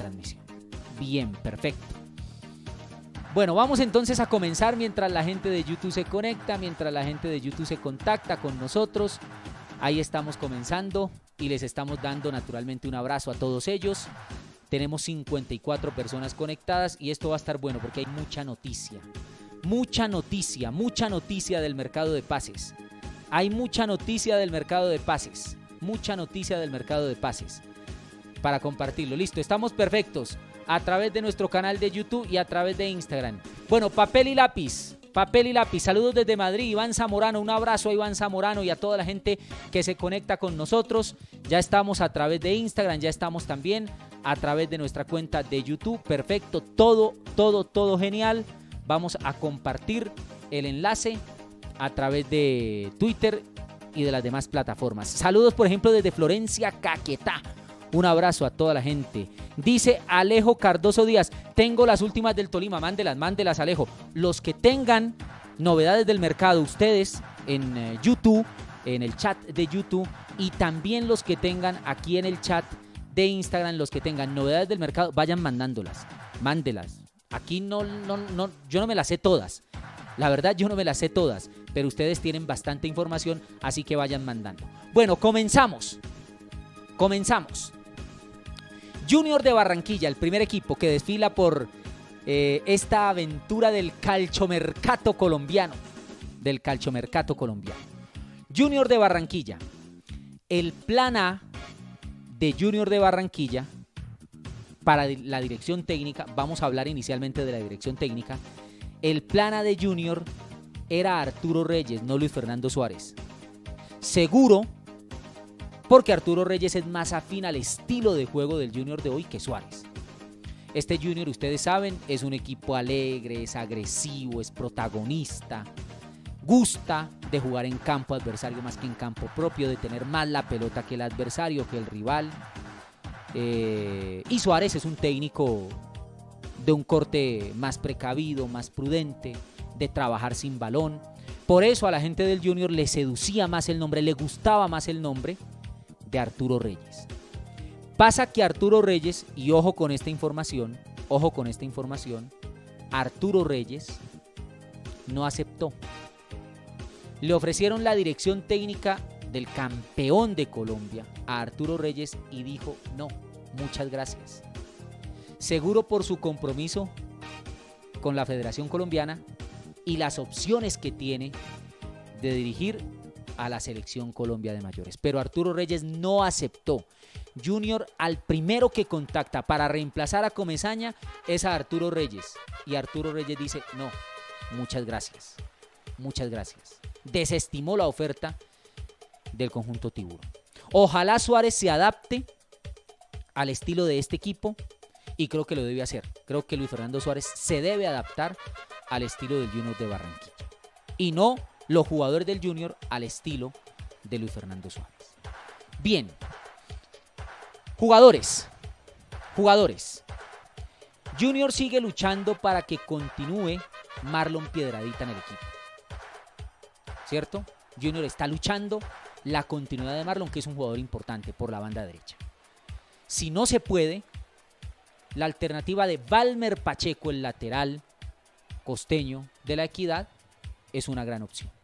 transmisión. Bien, perfecto. Bueno, vamos entonces a comenzar mientras la gente de YouTube se conecta, mientras la gente de YouTube se contacta con nosotros. Ahí estamos comenzando y les estamos dando naturalmente un abrazo a todos ellos. Tenemos 54 personas conectadas y esto va a estar bueno porque hay mucha noticia. Mucha noticia, mucha noticia del mercado de pases. Hay mucha noticia del mercado de pases. Mucha noticia del mercado de pases. Para compartirlo. Listo, estamos perfectos a través de nuestro canal de YouTube y a través de Instagram. Bueno, papel y lápiz. Papel y lápiz. Saludos desde Madrid, Iván Zamorano. Un abrazo a Iván Zamorano y a toda la gente que se conecta con nosotros. Ya estamos a través de Instagram, ya estamos también a través de nuestra cuenta de YouTube. Perfecto, todo, todo, todo genial. Vamos a compartir el enlace a través de Twitter y de las demás plataformas. Saludos, por ejemplo, desde Florencia, Caquetá. Un abrazo a toda la gente. Dice Alejo Cardoso Díaz, tengo las últimas del Tolima, mándelas, mándelas Alejo. Los que tengan novedades del mercado, ustedes en eh, YouTube, en el chat de YouTube y también los que tengan aquí en el chat de Instagram, los que tengan novedades del mercado, vayan mandándolas, mándelas. Aquí no, no, no, yo no me las sé todas. La verdad yo no me las sé todas, pero ustedes tienen bastante información, así que vayan mandando. Bueno, comenzamos. Comenzamos. Junior de Barranquilla, el primer equipo que desfila por eh, esta aventura del calchomercato colombiano. Del calchomercato colombiano. Junior de Barranquilla. El plan A de Junior de Barranquilla para la dirección técnica, vamos a hablar inicialmente de la dirección técnica. El plan A de Junior era Arturo Reyes, no Luis Fernando Suárez. Seguro porque Arturo Reyes es más afín al estilo de juego del Junior de hoy que Suárez. Este Junior, ustedes saben, es un equipo alegre, es agresivo, es protagonista, gusta de jugar en campo adversario más que en campo propio, de tener más la pelota que el adversario, que el rival. Eh, y Suárez es un técnico de un corte más precavido, más prudente, de trabajar sin balón. Por eso a la gente del Junior le seducía más el nombre, le gustaba más el nombre de Arturo Reyes. Pasa que Arturo Reyes, y ojo con esta información, ojo con esta información, Arturo Reyes no aceptó. Le ofrecieron la dirección técnica del campeón de Colombia a Arturo Reyes y dijo no, muchas gracias. Seguro por su compromiso con la Federación Colombiana y las opciones que tiene de dirigir a la selección Colombia de mayores. Pero Arturo Reyes no aceptó. Junior al primero que contacta para reemplazar a Comezaña es a Arturo Reyes. Y Arturo Reyes dice, no, muchas gracias. Muchas gracias. Desestimó la oferta del conjunto Tiburón. Ojalá Suárez se adapte al estilo de este equipo y creo que lo debe hacer. Creo que Luis Fernando Suárez se debe adaptar al estilo del Junior de Barranquilla. Y no los jugadores del Junior al estilo de Luis Fernando Suárez. Bien, jugadores, jugadores. Junior sigue luchando para que continúe Marlon Piedradita en el equipo. ¿Cierto? Junior está luchando la continuidad de Marlon, que es un jugador importante por la banda derecha. Si no se puede, la alternativa de Valmer Pacheco, el lateral costeño de la equidad, es una gran opción.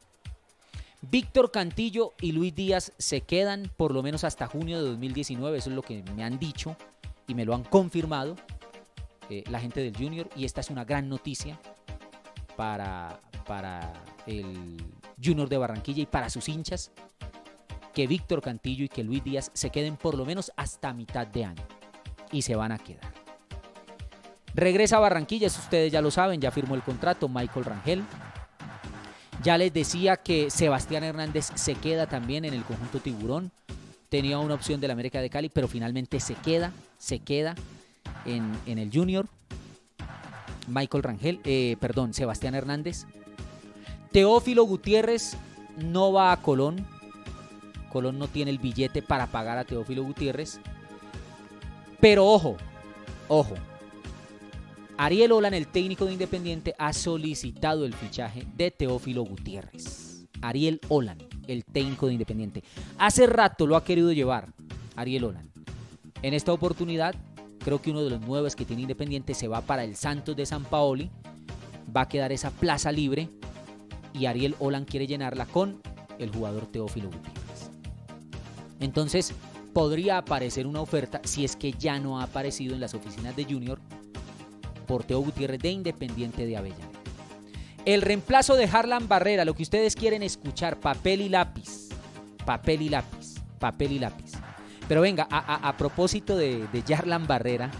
Víctor Cantillo y Luis Díaz se quedan por lo menos hasta junio de 2019, eso es lo que me han dicho y me lo han confirmado eh, la gente del Junior y esta es una gran noticia para, para el Junior de Barranquilla y para sus hinchas que Víctor Cantillo y que Luis Díaz se queden por lo menos hasta mitad de año y se van a quedar. Regresa a Barranquilla, eso ustedes ya lo saben, ya firmó el contrato Michael Rangel, ya les decía que Sebastián Hernández se queda también en el conjunto Tiburón. Tenía una opción del América de Cali, pero finalmente se queda, se queda en, el Junior. Michael Rangel, eh, perdón, Sebastián Hernández. Teófilo Gutiérrez no va a Colón. Colón no tiene el billete para pagar a Teófilo Gutiérrez. Pero ojo, ojo, Ariel Olan, el técnico de Independiente, ha solicitado el fichaje de Teófilo Gutiérrez. Ariel Olan, el técnico de Independiente. Hace rato lo ha querido llevar Ariel Olan. En esta oportunidad creo que uno de los nuevos que tiene Independiente se va para el Santos de San Paoli, va a quedar esa plaza libre y Ariel Olan quiere llenarla con el jugador Teófilo Gutiérrez. Entonces, podría aparecer una oferta, si es que ya no ha aparecido en las oficinas de Junior, por Teo Gutiérrez de Independiente de Avellaneda. El reemplazo de Harlan Barrera, lo que ustedes quieren escuchar, papel y lápiz, papel y lápiz, papel y lápiz. Pero venga, a, propósito de, de Jarlan Barrera,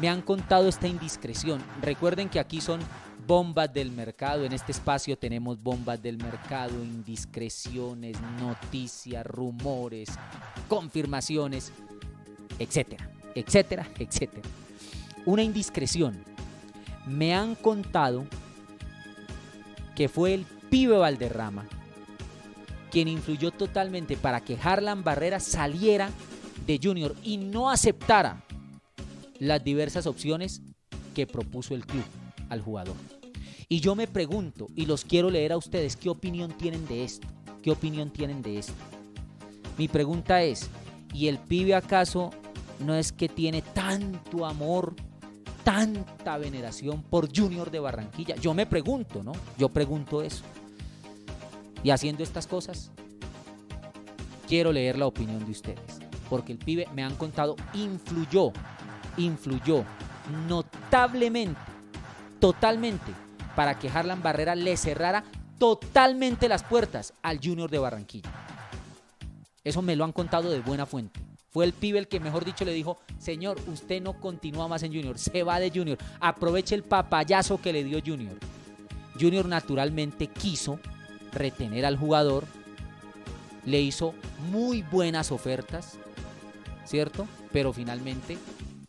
me han contado esta indiscreción. Recuerden que aquí son bombas del mercado. En este espacio tenemos bombas del mercado, indiscreciones, noticias, rumores, confirmaciones, etcétera, etcétera, etcétera. Una indiscreción. Me han contado que fue el pibe Valderrama quien influyó totalmente para que Harlan Barrera saliera de Junior y no aceptara las diversas opciones que propuso el club al jugador. Y yo me pregunto, y los quiero leer a ustedes, ¿qué opinión tienen de esto? ¿Qué opinión tienen de esto? Mi pregunta es, ¿y el pibe acaso no es que tiene tanto amor, tanta veneración por Junior de Barranquilla? Yo me pregunto, ¿no? Yo pregunto eso y haciendo estas cosas, quiero leer la opinión de ustedes. Porque el pibe, me han contado, influyó, influyó notablemente, totalmente, para que Harlan Barrera le cerrara totalmente las puertas al Junior de Barranquilla. Eso me lo han contado de buena fuente. Fue el pibe el que, mejor dicho, le dijo, señor, usted no continúa más en Junior, se va de Junior, aproveche el papayazo que le dio Junior. Junior naturalmente quiso retener al jugador, le hizo muy buenas ofertas, ¿cierto? Pero finalmente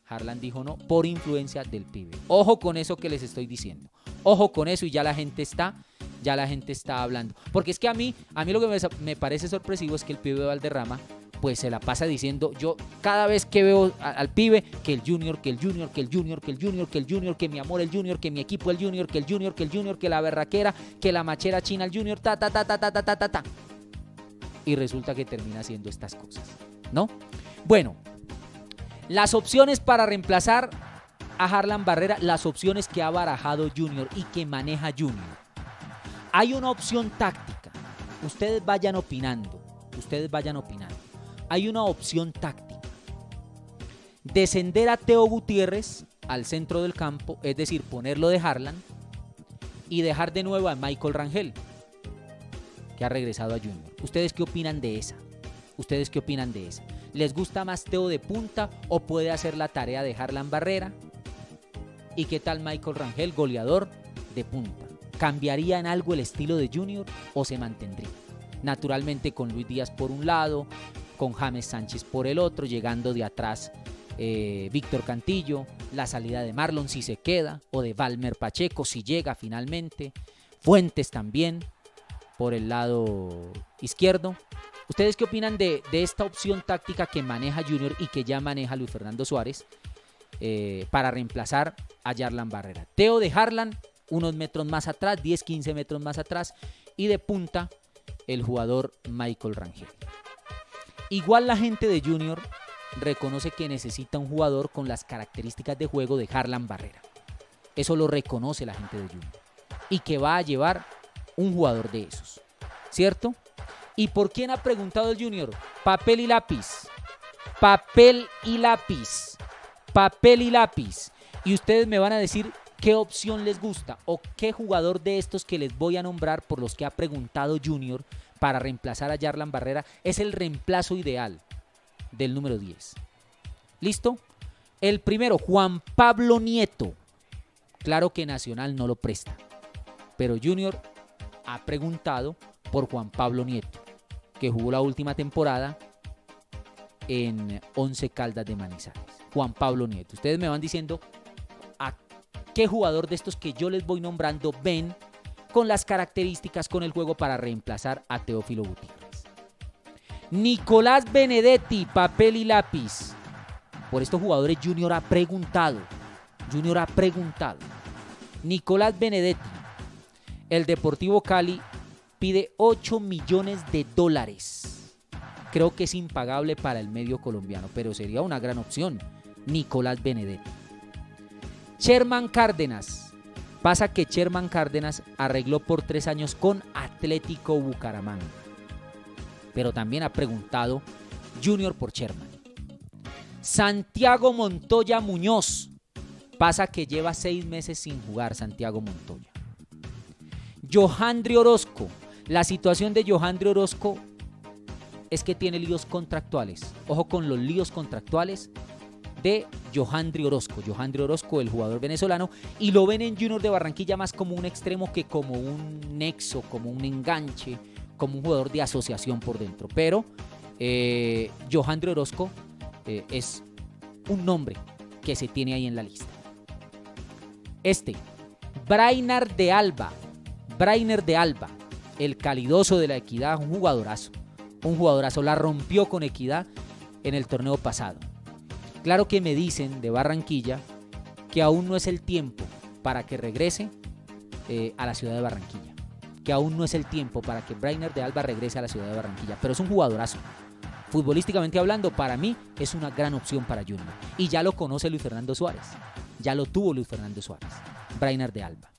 Harlan dijo no por influencia del pibe. Ojo con eso que les estoy diciendo. Ojo con eso y ya la gente está, ya la gente está hablando. Porque es que a mí, a mí lo que me, me parece sorpresivo es que el pibe de Valderrama pues se la pasa diciendo, yo cada vez que veo al pibe, que el junior, que el junior, que el junior, que el junior, que el junior, que mi amor el junior, que mi equipo el junior, que el junior, que el junior, que la berraquera, que la machera china el junior, ta, ta, ta, ta, ta, ta, ta, ta, ta. Y resulta que termina haciendo estas cosas, ¿no? Bueno, las opciones para reemplazar a Harlan Barrera, las opciones que ha barajado Junior y que maneja Junior. Hay una opción táctica. Ustedes vayan opinando. Ustedes vayan opinando hay una opción táctica. Descender a Teo Gutiérrez al centro del campo, es decir, ponerlo de Harlan y dejar de nuevo a Michael Rangel, que ha regresado a Junior. ¿Ustedes qué opinan de esa? ¿Ustedes qué opinan de esa? ¿Les gusta más Teo de punta o puede hacer la tarea de Harlan Barrera? ¿Y qué tal Michael Rangel, goleador de punta? ¿Cambiaría en algo el estilo de Junior o se mantendría? Naturalmente con Luis Díaz por un lado, con James Sánchez por el otro, llegando de atrás eh, Víctor Cantillo, la salida de Marlon si se queda, o de Valmer Pacheco si llega finalmente, Fuentes también por el lado izquierdo. ¿Ustedes qué opinan de, esta opción táctica que maneja Junior y que ya maneja Luis Fernando Suárez eh, para reemplazar a Yarlan Barrera? Teo de Harlan, unos metros más atrás, 10-15 metros más atrás, y de punta el jugador Michael Rangel. Igual la gente de Junior reconoce que necesita un jugador con las características de juego de Harlan Barrera. Eso lo reconoce la gente de Junior. Y que va a llevar un jugador de esos. ¿Cierto? ¿Y por quién ha preguntado el Junior? Papel y lápiz. Papel y lápiz. Papel y lápiz. Y ustedes me van a decir qué opción les gusta o qué jugador de estos que les voy a nombrar por los que ha preguntado Junior para reemplazar a Yarlan Barrera es el reemplazo ideal del número 10. ¿Listo? El primero, Juan Pablo Nieto. Claro que Nacional no lo presta, pero Junior ha preguntado por Juan Pablo Nieto, que jugó la última temporada en 11 Caldas de Manizales. Juan Pablo Nieto. Ustedes me van diciendo a qué jugador de estos que yo les voy nombrando ven con las características con el juego para reemplazar a Teófilo Gutiérrez. Nicolás Benedetti, papel y lápiz. Por estos jugadores Junior ha preguntado. Junior ha preguntado. Nicolás Benedetti, el Deportivo Cali pide 8 millones de dólares. Creo que es impagable para el medio colombiano, pero sería una gran opción. Nicolás Benedetti. Sherman Cárdenas. Pasa que Sherman Cárdenas arregló por tres años con Atlético Bucaramanga. Pero también ha preguntado Junior por Sherman. Santiago Montoya Muñoz. Pasa que lleva seis meses sin jugar Santiago Montoya. Johandri Orozco. La situación de Johandri Orozco es que tiene líos contractuales. Ojo con los líos contractuales de Johandri Orozco. Johandri Orozco, el jugador venezolano, y lo ven en Junior de Barranquilla más como un extremo que como un nexo, como un enganche, como un jugador de asociación por dentro. Pero eh, Johandri Orozco eh, es un nombre que se tiene ahí en la lista. Este, Brainer de Alba. Brainer de Alba, el calidoso de la equidad, un jugadorazo. Un jugadorazo. La rompió con equidad en el torneo pasado. Claro que me dicen de Barranquilla que aún no es el tiempo para que regrese eh, a la ciudad de Barranquilla. Que aún no es el tiempo para que Brainer de Alba regrese a la ciudad de Barranquilla. Pero es un jugadorazo. Futbolísticamente hablando, para mí es una gran opción para Junior. Y ya lo conoce Luis Fernando Suárez. Ya lo tuvo Luis Fernando Suárez. Brainer de Alba.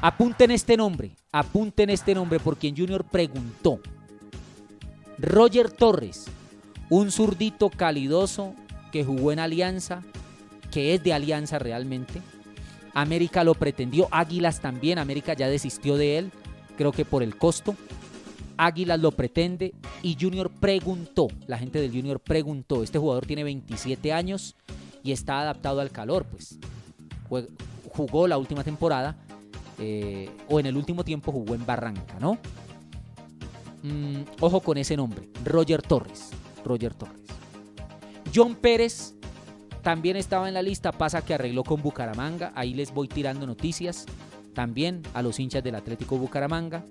Apunten este nombre. Apunten este nombre porque en Junior preguntó. Roger Torres, un zurdito calidoso que jugó en Alianza, que es de Alianza realmente. América lo pretendió, Águilas también, América ya desistió de él, creo que por el costo. Águilas lo pretende y Junior preguntó, la gente del Junior preguntó, este jugador tiene 27 años y está adaptado al calor, pues jugó la última temporada eh, o en el último tiempo jugó en Barranca, ¿no? Mm, ojo con ese nombre, Roger Torres, Roger Torres. John Pérez también estaba en la lista, pasa que arregló con Bucaramanga, ahí les voy tirando noticias también a los hinchas del Atlético Bucaramanga.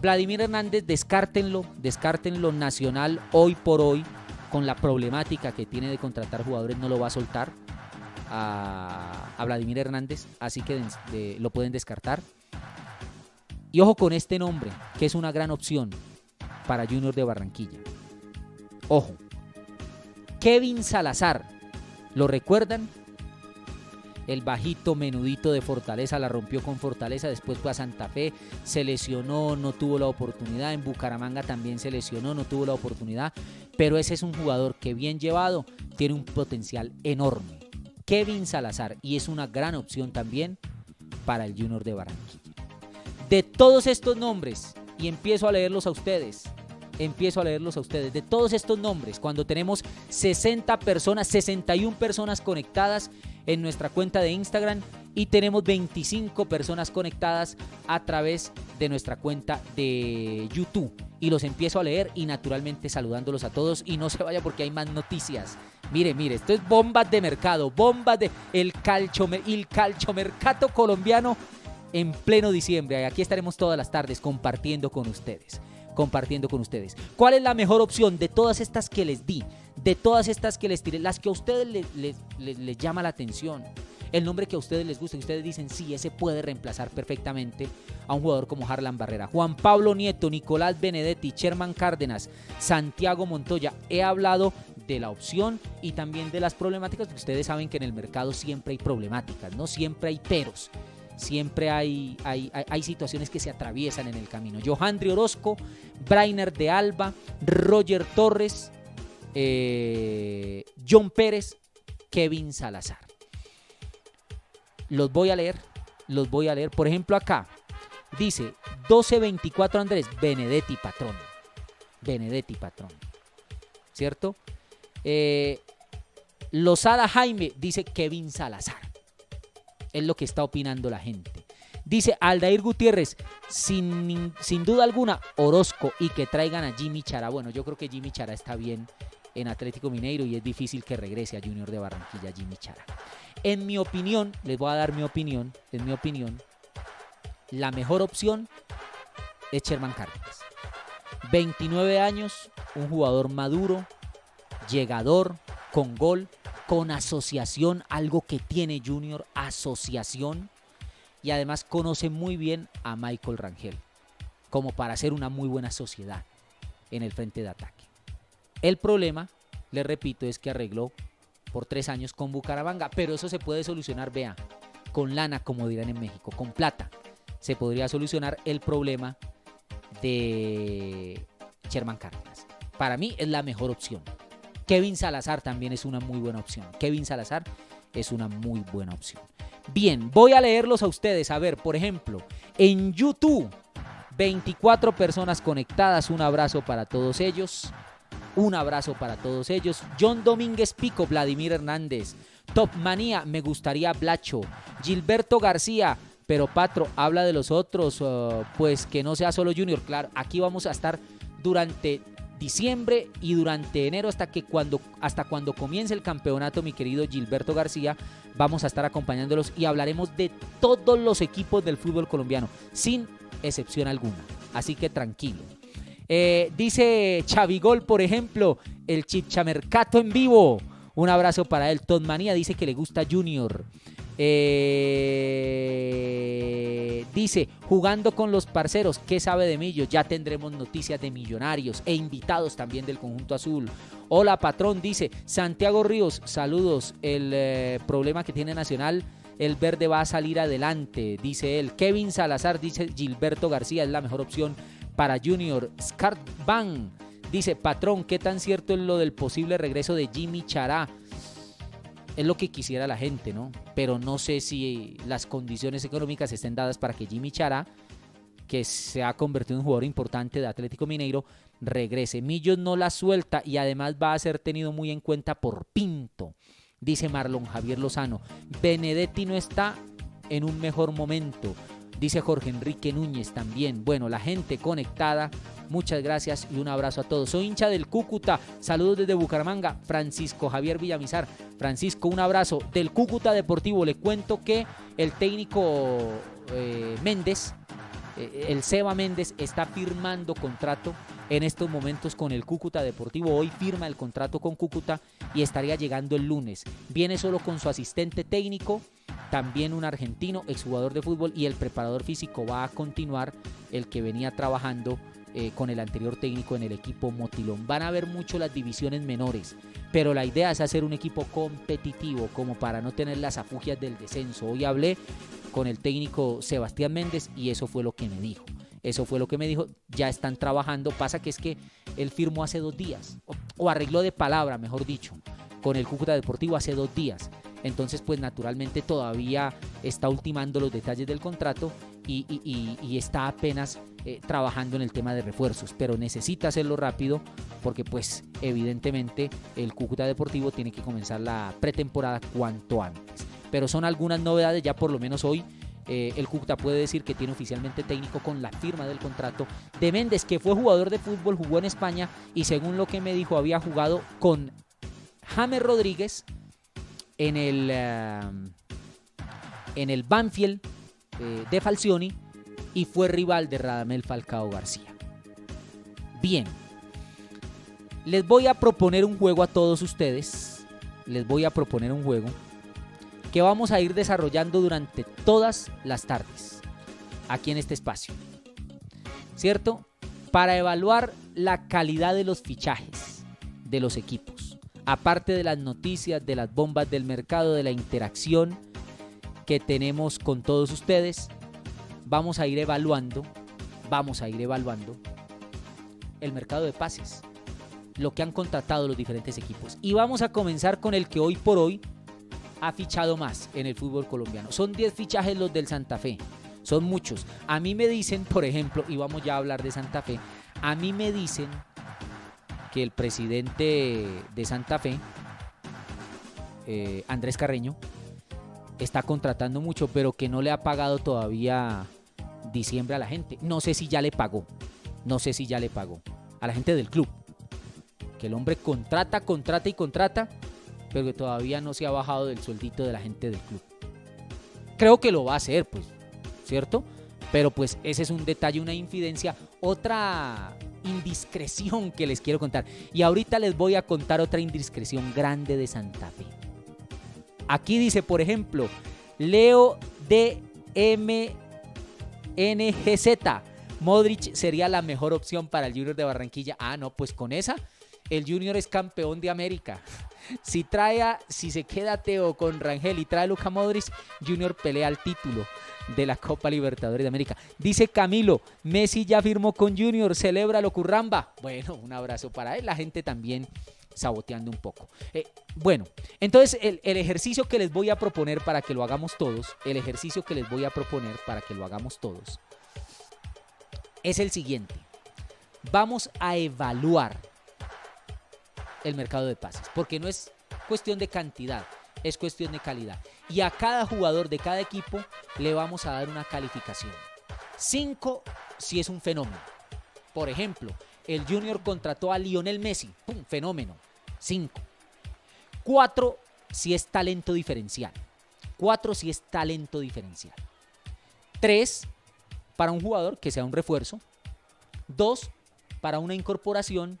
Vladimir Hernández, descártenlo, descártenlo nacional hoy por hoy, con la problemática que tiene de contratar jugadores, no lo va a soltar a, Vladimir Hernández, así que lo pueden descartar. Y ojo con este nombre, que es una gran opción para Junior de Barranquilla. Ojo, Kevin Salazar, ¿lo recuerdan? El bajito menudito de Fortaleza la rompió con Fortaleza, después fue a Santa Fe, se lesionó, no tuvo la oportunidad, en Bucaramanga también se lesionó, no tuvo la oportunidad, pero ese es un jugador que bien llevado tiene un potencial enorme. Kevin Salazar y es una gran opción también para el Junior de Barranquilla. De todos estos nombres, y empiezo a leerlos a ustedes, empiezo a leerlos a ustedes. De todos estos nombres, cuando tenemos 60 personas, 61 personas conectadas en nuestra cuenta de Instagram y tenemos 25 personas conectadas a través de nuestra cuenta de YouTube. Y los empiezo a leer y naturalmente saludándolos a todos. Y no se vaya porque hay más noticias. Mire, mire, esto es bombas de mercado, bombas de el calcho, el calchomercato colombiano en pleno diciembre. Aquí estaremos todas las tardes compartiendo con ustedes compartiendo con ustedes. ¿Cuál es la mejor opción de todas estas que les di? De todas estas que les tiré, las que a ustedes les, llama la atención. El nombre que a ustedes les gusta, ustedes dicen, sí, ese puede reemplazar perfectamente a un jugador como Harlan Barrera. Juan Pablo Nieto, Nicolás Benedetti, Sherman Cárdenas, Santiago Montoya. He hablado de la opción y también de las problemáticas, porque ustedes saben que en el mercado siempre hay problemáticas, ¿no? Siempre hay peros siempre hay, hay, hay, situaciones que se atraviesan en el camino. Johandri Orozco, Brainer de Alba, Roger Torres, eh, John Pérez, Kevin Salazar. Los voy a leer, los voy a leer. Por ejemplo, acá dice 1224 Andrés, Benedetti Patrón. Benedetti Patrón. ¿Cierto? Eh, Losada Jaime dice Kevin Salazar. Es lo que está opinando la gente. Dice Aldair Gutiérrez, sin, sin duda alguna, Orozco y que traigan a Jimmy Chara. Bueno, yo creo que Jimmy Chara está bien en Atlético Mineiro y es difícil que regrese a Junior de Barranquilla Jimmy Chara. En mi opinión, les voy a dar mi opinión, en mi opinión, la mejor opción es Sherman Cárdenas. 29 años, un jugador maduro, llegador, con gol, con asociación, algo que tiene Junior, asociación, y además conoce muy bien a Michael Rangel, como para hacer una muy buena sociedad en el frente de ataque. El problema, le repito, es que arregló por tres años con Bucaramanga, pero eso se puede solucionar, vea, con lana, como dirán en México, con plata. Se podría solucionar el problema de Sherman Cárdenas. Para mí es la mejor opción. Kevin Salazar también es una muy buena opción. Kevin Salazar es una muy buena opción. Bien, voy a leerlos a ustedes. A ver, por ejemplo, en YouTube, 24 personas conectadas. Un abrazo para todos ellos. Un abrazo para todos ellos. John Domínguez Pico, Vladimir Hernández. Top Manía, me gustaría Blacho. Gilberto García, pero Patro, habla de los otros, uh, pues que no sea solo Junior. Claro, aquí vamos a estar durante diciembre y durante enero hasta que cuando hasta cuando comience el campeonato, mi querido Gilberto García, vamos a estar acompañándolos y hablaremos de todos los equipos del fútbol colombiano, sin excepción alguna. Así que tranquilo. Eh, dice Chavigol, por ejemplo, el Chichamercato en vivo. Un abrazo para él. Todd Manía dice que le gusta Junior. Eh, dice, jugando con los parceros, ¿qué sabe de Millo? Ya tendremos noticias de millonarios e invitados también del conjunto azul. Hola, patrón, dice Santiago Ríos, saludos. El eh, problema que tiene Nacional, el verde va a salir adelante, dice él. Kevin Salazar, dice Gilberto García, es la mejor opción para Junior. Scart Van dice, patrón, ¿qué tan cierto es lo del posible regreso de Jimmy Chará? Es lo que quisiera la gente, ¿no? Pero no sé si las condiciones económicas estén dadas para que Jimmy Chara, que se ha convertido en un jugador importante de Atlético Mineiro, regrese. Millos no la suelta y además va a ser tenido muy en cuenta por Pinto, dice Marlon Javier Lozano. Benedetti no está en un mejor momento, dice Jorge Enrique Núñez también. Bueno, la gente conectada Muchas gracias y un abrazo a todos. Soy hincha del Cúcuta. Saludos desde Bucaramanga. Francisco Javier Villamizar. Francisco, un abrazo. Del Cúcuta Deportivo le cuento que el técnico eh, Méndez, eh, el Seba Méndez, está firmando contrato en estos momentos con el Cúcuta Deportivo. Hoy firma el contrato con Cúcuta y estaría llegando el lunes. Viene solo con su asistente técnico, también un argentino, exjugador de fútbol y el preparador físico va a continuar el que venía trabajando eh, con el anterior técnico en el equipo Motilón. Van a ver mucho las divisiones menores, pero la idea es hacer un equipo competitivo como para no tener las afugias del descenso. Hoy hablé con el técnico Sebastián Méndez y eso fue lo que me dijo. Eso fue lo que me dijo. Ya están trabajando. Pasa que es que él firmó hace dos días, o, arregló de palabra, mejor dicho, con el Cúcuta Deportivo hace dos días. Entonces, pues naturalmente todavía está ultimando los detalles del contrato y, está apenas eh, trabajando en el tema de refuerzos, pero necesita hacerlo rápido porque pues evidentemente el Cúcuta Deportivo tiene que comenzar la pretemporada cuanto antes. Pero son algunas novedades, ya por lo menos hoy eh, el Cúcuta puede decir que tiene oficialmente técnico con la firma del contrato de Méndez, que fue jugador de fútbol, jugó en España y según lo que me dijo había jugado con James Rodríguez en el, eh, en el Banfield de Falcioni y fue rival de Radamel Falcao García. Bien, les voy a proponer un juego a todos ustedes. Les voy a proponer un juego que vamos a ir desarrollando durante todas las tardes aquí en este espacio. ¿Cierto? Para evaluar la calidad de los fichajes de los equipos. Aparte de las noticias, de las bombas del mercado, de la interacción que tenemos con todos ustedes, vamos a ir evaluando, vamos a ir evaluando el mercado de pases, lo que han contratado los diferentes equipos. Y vamos a comenzar con el que hoy por hoy ha fichado más en el fútbol colombiano. Son 10 fichajes los del Santa Fe, son muchos. A mí me dicen, por ejemplo, y vamos ya a hablar de Santa Fe, a mí me dicen que el presidente de Santa Fe, eh, Andrés Carreño, está contratando mucho, pero que no le ha pagado todavía diciembre a la gente. No sé si ya le pagó. No sé si ya le pagó. A la gente del club. Que el hombre contrata, contrata y contrata, pero que todavía no se ha bajado del sueldito de la gente del club. Creo que lo va a hacer, pues, ¿cierto? Pero pues ese es un detalle, una infidencia, otra indiscreción que les quiero contar. Y ahorita les voy a contar otra indiscreción grande de Santa Fe. Aquí dice, por ejemplo, Leo DMNGZ. Modric sería la mejor opción para el Junior de Barranquilla. Ah, no, pues con esa, el Junior es campeón de América. Si trae si se queda Teo con Rangel y trae a Luca Modric, Junior pelea el título de la Copa Libertadores de América. Dice Camilo, Messi ya firmó con Junior, celebra lo curramba. Bueno, un abrazo para él. La gente también saboteando un poco. Eh, bueno, entonces el, el, ejercicio que les voy a proponer para que lo hagamos todos, el ejercicio que les voy a proponer para que lo hagamos todos, es el siguiente. Vamos a evaluar el mercado de pases, porque no es cuestión de cantidad, es cuestión de calidad. Y a cada jugador de cada equipo le vamos a dar una calificación. 5 si es un fenómeno. Por ejemplo, el Junior contrató a Lionel Messi, ¡pum! fenómeno. 5. 4 si es talento diferencial. 4 si es talento diferencial. 3 para un jugador que sea un refuerzo. 2 para una incorporación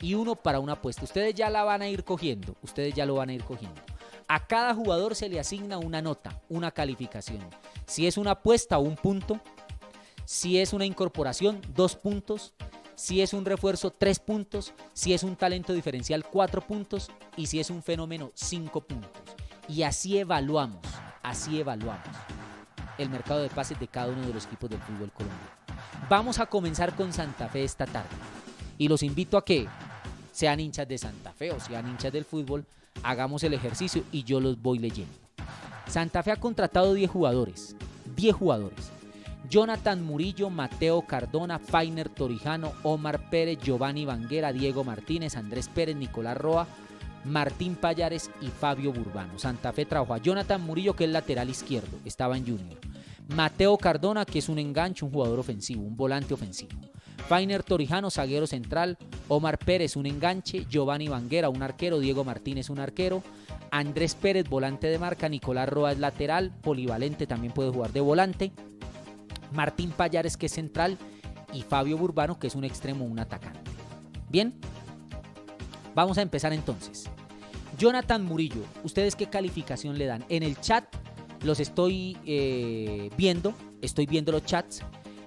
y uno para una apuesta. Ustedes ya la van a ir cogiendo, ustedes ya lo van a ir cogiendo. A cada jugador se le asigna una nota, una calificación. Si es una apuesta, un punto. Si es una incorporación, dos puntos. Si es un refuerzo, tres puntos. Si es un talento diferencial, cuatro puntos. Y si es un fenómeno, cinco puntos. Y así evaluamos, así evaluamos el mercado de pases de cada uno de los equipos del fútbol colombiano. Vamos a comenzar con Santa Fe esta tarde. Y los invito a que sean hinchas de Santa Fe o sean hinchas del fútbol, hagamos el ejercicio y yo los voy leyendo. Santa Fe ha contratado 10 jugadores, 10 jugadores. Jonathan Murillo, Mateo Cardona, Fainer Torijano, Omar Pérez, Giovanni Vanguera, Diego Martínez, Andrés Pérez, Nicolás Roa, Martín Payares y Fabio Burbano. Santa Fe trajo a Jonathan Murillo, que es lateral izquierdo, estaba en Junior. Mateo Cardona, que es un enganche, un jugador ofensivo, un volante ofensivo. Fainer Torijano, zaguero central. Omar Pérez, un enganche. Giovanni Vanguera, un arquero. Diego Martínez, un arquero. Andrés Pérez, volante de marca. Nicolás Roa es lateral. Polivalente, también puede jugar de volante. Martín Payares, que es central. Y Fabio Burbano, que es un extremo, un atacante. Bien, vamos a empezar entonces. Jonathan Murillo, ¿ustedes qué calificación le dan? En el chat los estoy eh, viendo, estoy viendo los chats.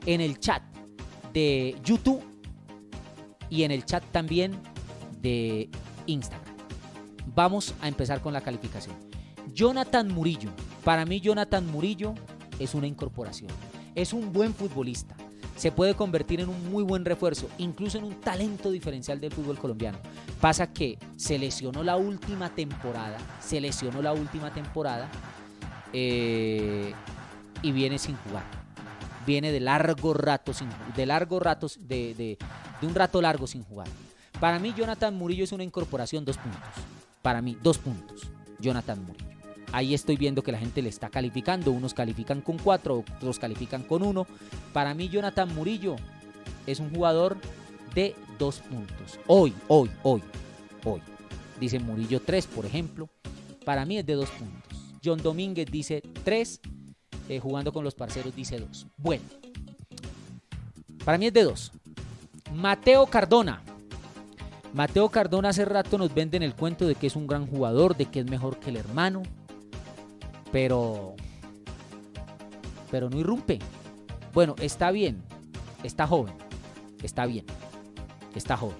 En el chat de YouTube y en el chat también de Instagram. Vamos a empezar con la calificación. Jonathan Murillo. Para mí Jonathan Murillo es una incorporación. Es un buen futbolista. Se puede convertir en un muy buen refuerzo, incluso en un talento diferencial del fútbol colombiano. Pasa que se lesionó la última temporada, se lesionó la última temporada eh, y viene sin jugar viene de largo rato sin de largo rato de, de, un rato largo sin jugar. Para mí Jonathan Murillo es una incorporación dos puntos. Para mí dos puntos. Jonathan Murillo. Ahí estoy viendo que la gente le está calificando. Unos califican con cuatro, otros califican con uno. Para mí Jonathan Murillo es un jugador de dos puntos. Hoy, hoy, hoy, hoy. Dice Murillo tres, por ejemplo. Para mí es de dos puntos. John Domínguez dice tres eh, jugando con los parceros dice 2. Bueno, para mí es de 2. Mateo Cardona. Mateo Cardona hace rato nos venden el cuento de que es un gran jugador, de que es mejor que el hermano, pero pero no irrumpe. Bueno, está bien, está joven, está bien, está joven.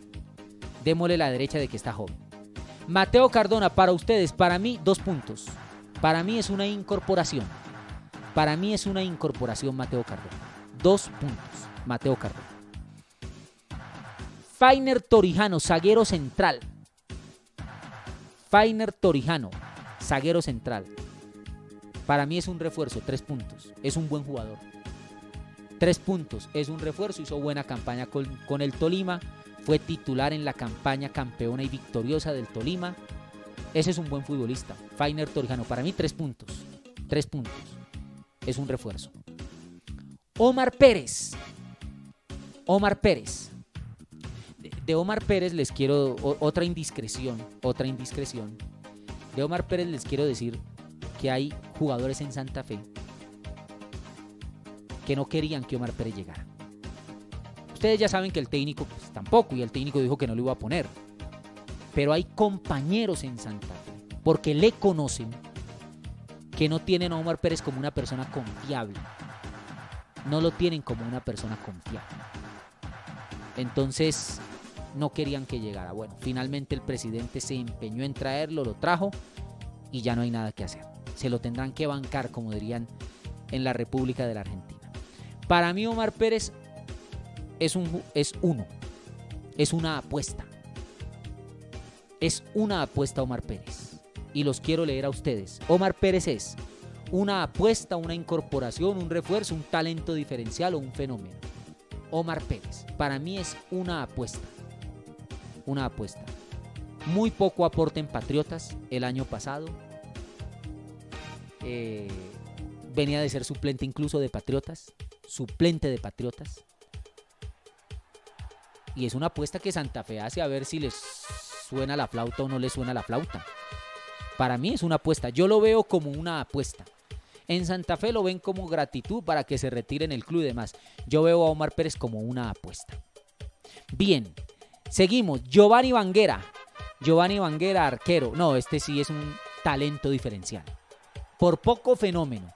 Démosle la derecha de que está joven. Mateo Cardona, para ustedes, para mí, dos puntos. Para mí es una incorporación. Para mí es una incorporación Mateo Cardona. Dos puntos, Mateo Cardona. Fainer Torijano, zaguero central. Fainer Torijano, zaguero central. Para mí es un refuerzo, tres puntos. Es un buen jugador. Tres puntos, es un refuerzo, hizo buena campaña con, el Tolima. Fue titular en la campaña campeona y victoriosa del Tolima. Ese es un buen futbolista. Fainer Torijano, para mí tres puntos. Tres puntos es un refuerzo. Omar Pérez. Omar Pérez. De Omar Pérez les quiero otra indiscreción, otra indiscreción. De Omar Pérez les quiero decir que hay jugadores en Santa Fe que no querían que Omar Pérez llegara. Ustedes ya saben que el técnico pues, tampoco y el técnico dijo que no lo iba a poner. Pero hay compañeros en Santa Fe porque le conocen que no tienen a Omar Pérez como una persona confiable. No lo tienen como una persona confiable. Entonces, no querían que llegara. Bueno, finalmente el presidente se empeñó en traerlo, lo trajo y ya no hay nada que hacer. Se lo tendrán que bancar, como dirían en la República de la Argentina. Para mí Omar Pérez es, un, es uno, es una apuesta. Es una apuesta Omar Pérez. Y los quiero leer a ustedes. Omar Pérez es una apuesta, una incorporación, un refuerzo, un talento diferencial o un fenómeno. Omar Pérez, para mí es una apuesta. Una apuesta. Muy poco aporte en Patriotas el año pasado. Eh, venía de ser suplente incluso de Patriotas. Suplente de Patriotas. Y es una apuesta que Santa Fe hace a ver si les suena la flauta o no les suena la flauta. Para mí es una apuesta. Yo lo veo como una apuesta. En Santa Fe lo ven como gratitud para que se retire en el club y demás. Yo veo a Omar Pérez como una apuesta. Bien, seguimos. Giovanni Vanguera. Giovanni Vanguera, arquero. No, este sí es un talento diferencial. Por poco fenómeno.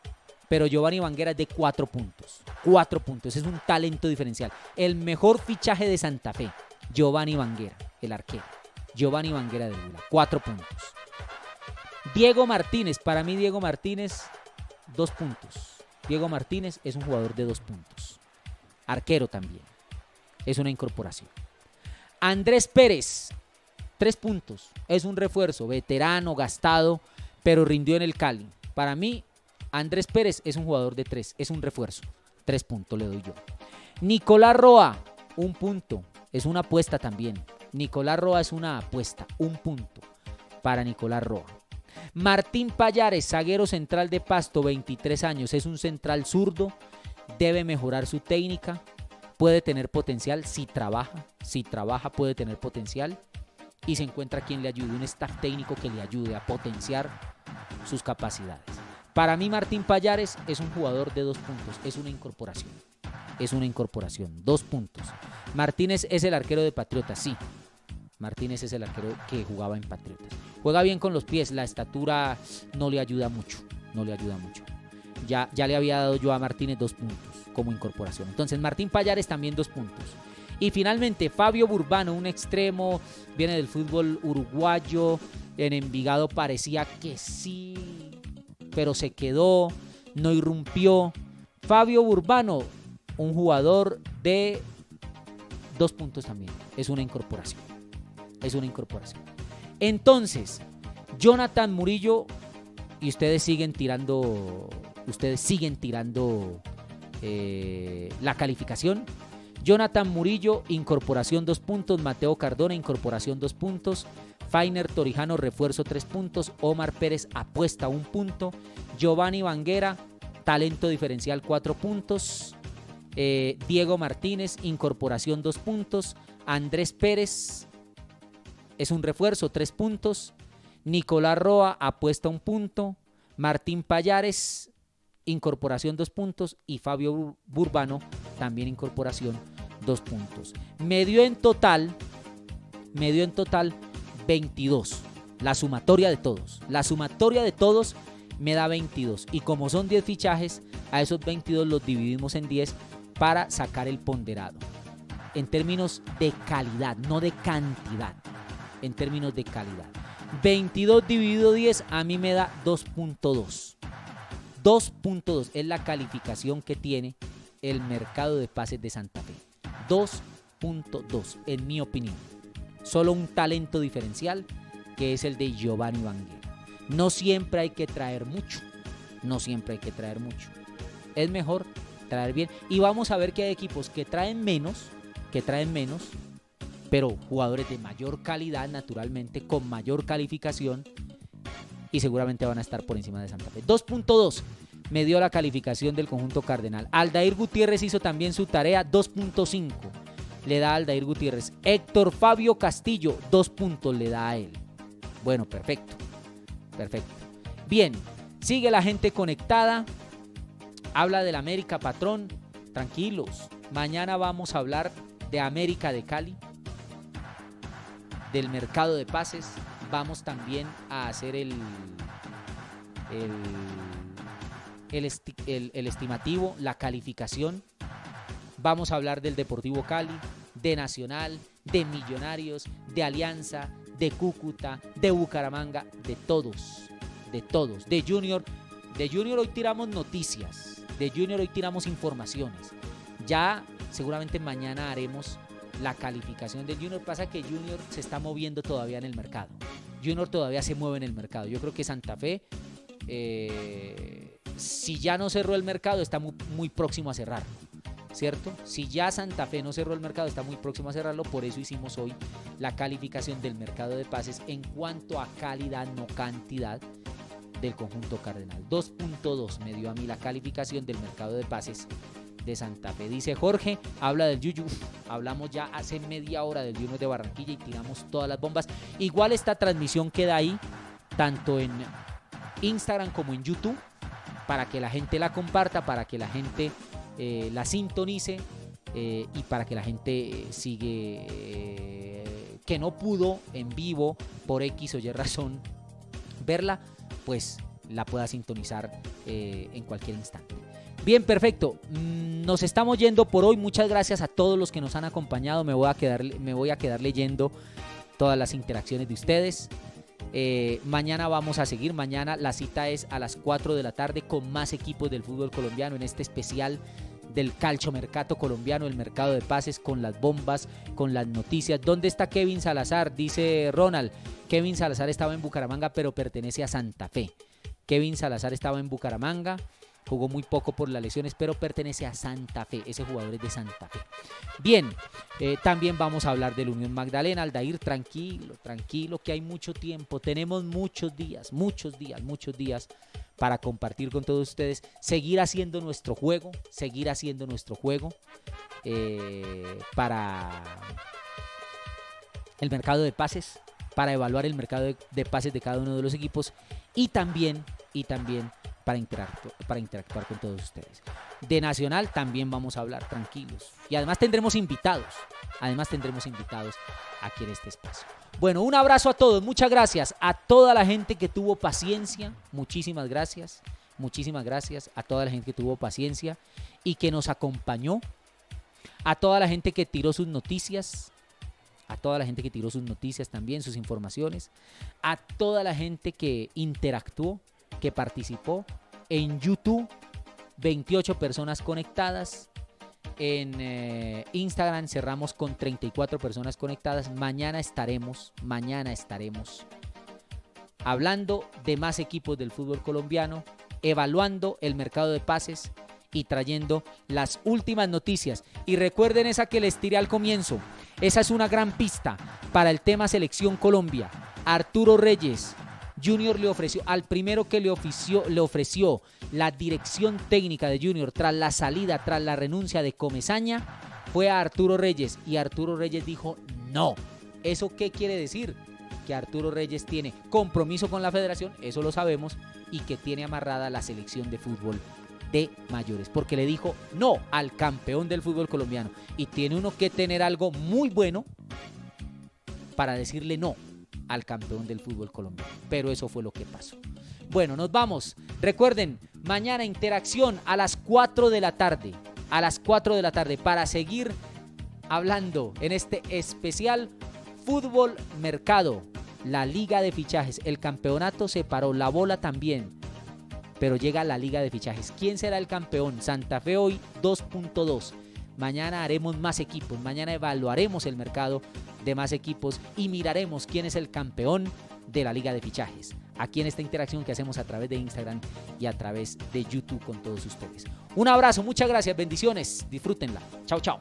Pero Giovanni Vanguera es de cuatro puntos. Cuatro puntos. Es un talento diferencial. El mejor fichaje de Santa Fe. Giovanni Vanguera, el arquero. Giovanni Vanguera de Lula. Cuatro puntos. Diego Martínez. Para mí, Diego Martínez dos puntos. Diego Martínez es un jugador de dos puntos. Arquero también. Es una incorporación. Andrés Pérez, tres puntos. Es un refuerzo, veterano, gastado, pero rindió en el Cali. Para mí, Andrés Pérez es un jugador de tres, es un refuerzo. Tres puntos le doy yo. Nicolás Roa, un punto. Es una apuesta también. Nicolás Roa es una apuesta, un punto para Nicolás Roa. Martín Payares, zaguero central de Pasto, 23 años, es un central zurdo, debe mejorar su técnica, puede tener potencial si trabaja, si trabaja puede tener potencial y se encuentra quien le ayude, un staff técnico que le ayude a potenciar sus capacidades. Para mí Martín Payares es un jugador de dos puntos, es una incorporación, es una incorporación, dos puntos. Martínez es el arquero de Patriotas, sí, Martínez es el arquero que jugaba en Patriotas. Juega bien con los pies, la estatura no le ayuda mucho, no le ayuda mucho. Ya, ya le había dado yo a Martínez dos puntos como incorporación. Entonces Martín Payares también dos puntos. Y finalmente Fabio Burbano, un extremo, viene del fútbol uruguayo, en Envigado parecía que sí, pero se quedó, no irrumpió. Fabio Burbano, un jugador de dos puntos también, es una incorporación es una incorporación. Entonces, Jonathan Murillo, y ustedes siguen tirando, ustedes siguen tirando eh, la calificación. Jonathan Murillo, incorporación dos puntos. Mateo Cardona, incorporación dos puntos. Fainer Torijano, refuerzo tres puntos. Omar Pérez, apuesta un punto. Giovanni Vanguera, talento diferencial cuatro puntos. Eh, Diego Martínez, incorporación dos puntos. Andrés Pérez, es un refuerzo, tres puntos. Nicolás Roa apuesta un punto. Martín Payares, incorporación, dos puntos. Y Fabio Burbano, también incorporación, dos puntos. Me dio en total, me dio en total 22. La sumatoria de todos. La sumatoria de todos me da 22. Y como son 10 fichajes, a esos 22 los dividimos en 10 para sacar el ponderado. En términos de calidad, no de cantidad en términos de calidad. 22 dividido 10 a mí me da 2.2. 2.2 es la calificación que tiene el mercado de pases de Santa Fe. 2.2 en mi opinión. Solo un talento diferencial que es el de Giovanni Vanguera. No siempre hay que traer mucho. No siempre hay que traer mucho. Es mejor traer bien. Y vamos a ver que hay equipos que traen menos, que traen menos, pero jugadores de mayor calidad, naturalmente, con mayor calificación y seguramente van a estar por encima de Santa Fe. 2.2 me dio la calificación del conjunto cardenal. Aldair Gutiérrez hizo también su tarea, 2.5 le da a Aldair Gutiérrez. Héctor Fabio Castillo, 2 puntos le da a él. Bueno, perfecto. Perfecto. Bien, sigue la gente conectada. Habla del América, patrón. Tranquilos. Mañana vamos a hablar de América de Cali del mercado de pases. Vamos también a hacer el, el, el, estimativo, la calificación. Vamos a hablar del Deportivo Cali. De Nacional, de Millonarios, de Alianza, de Cúcuta, de Bucaramanga, de todos, de todos, de Junior. De Junior hoy tiramos noticias, de Junior hoy tiramos informaciones. Ya seguramente mañana haremos la calificación del Junior. Pasa que Junior se está moviendo todavía en el mercado. Junior todavía se mueve en el mercado. Yo creo que Santa Fe, eh, si ya no cerró el mercado, está muy, muy próximo a cerrar. ¿Cierto? Si ya Santa Fe no cerró el mercado, está muy próximo a cerrarlo. Por eso hicimos hoy la calificación del mercado de pases en cuanto a calidad, no cantidad del conjunto cardenal. 2.2 me dio a mí la calificación del mercado de pases de Santa Fe. Dice Jorge, habla del Yuyu. Hablamos ya hace media hora del Junior de Barranquilla y tiramos todas las bombas. Igual esta transmisión queda ahí, tanto en Instagram como en YouTube, para que la gente la comparta, para que la gente eh, la sintonice eh, y para que la gente eh, sigue que no pudo en vivo por X o Y razón verla, pues la pueda sintonizar en cualquier instante. Bien, perfecto. Mm, nos estamos yendo por hoy. Muchas gracias a todos los que nos han acompañado. Me voy a quedar, me voy a quedar leyendo todas las interacciones de ustedes. Mañana vamos a seguir. Mañana la cita es a las 4 de la tarde con más equipos del fútbol colombiano en este especial del calcio mercato colombiano, el mercado de pases con las bombas, con las noticias. ¿Dónde está Kevin Salazar? Dice Ronald. Kevin Salazar estaba en Bucaramanga, pero pertenece a Santa Fe. Kevin Salazar estaba en Bucaramanga, jugó muy poco por las lesiones, pero pertenece a Santa Fe, ese jugador es de Santa Fe. Bien, eh, también vamos a hablar del Unión Magdalena, Aldair, tranquilo, tranquilo, que hay mucho tiempo, tenemos muchos días, muchos días, muchos días para compartir con todos ustedes, seguir haciendo nuestro juego, seguir haciendo nuestro juego eh, para el mercado de pases, para evaluar el mercado de, de pases de cada uno de los equipos y también, y también para interactuar, con todos ustedes. De Nacional también vamos a hablar tranquilos. Y además tendremos invitados. Además tendremos invitados aquí en este espacio. Bueno, un abrazo a todos. Muchas gracias a toda la gente que tuvo paciencia. Muchísimas gracias. Muchísimas gracias a toda la gente que tuvo paciencia y que nos acompañó. A toda la gente que tiró sus noticias. A toda la gente que tiró sus noticias también, sus informaciones. A toda la gente que interactuó que participó. En YouTube, 28 personas conectadas. En eh, Instagram cerramos con 34 personas conectadas. Mañana estaremos, mañana estaremos hablando de más equipos del fútbol colombiano, evaluando el mercado de pases y trayendo las últimas noticias. Y recuerden esa que les tiré al comienzo. Esa es una gran pista para el tema Selección Colombia. Arturo Reyes, Junior le ofreció, al primero que le, le ofreció la dirección técnica de Junior tras la salida, tras la renuncia de Comezaña, fue a Arturo Reyes y Arturo Reyes dijo no. ¿Eso qué quiere decir? Que Arturo Reyes tiene compromiso con la federación, eso lo sabemos, y que tiene amarrada la selección de fútbol de mayores, porque le dijo no al campeón del fútbol colombiano. Y tiene uno que tener algo muy bueno para decirle no al campeón del fútbol colombiano. Pero eso fue lo que pasó. Bueno, nos vamos. Recuerden, mañana interacción a las 4 de la tarde. A las 4 de la tarde para seguir hablando en este especial Fútbol Mercado. La liga de fichajes. El campeonato se paró, la bola también. Pero llega la liga de fichajes. ¿Quién será el campeón? Santa Fe hoy 2.2. Mañana haremos más equipos, mañana evaluaremos el mercado de más equipos y miraremos quién es el campeón de la liga de fichajes. Aquí en esta interacción que hacemos a través de Instagram y a través de YouTube con todos ustedes. Un abrazo, muchas gracias, bendiciones, disfrútenla. Chao, chao.